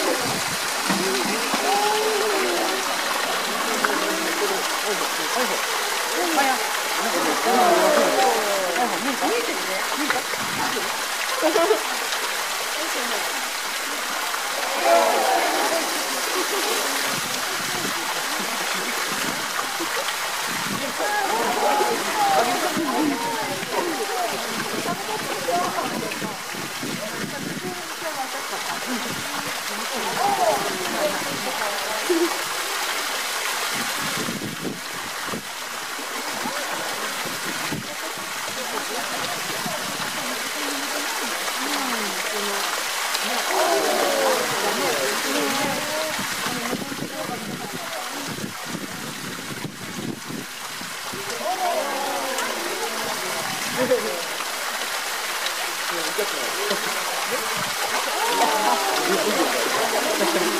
はいはい。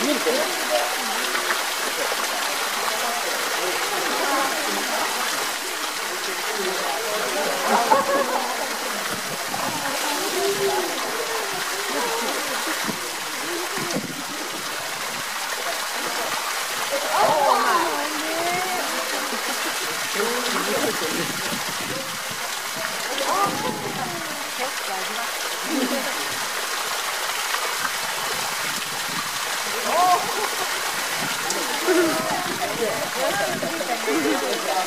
見えるけど。Oh!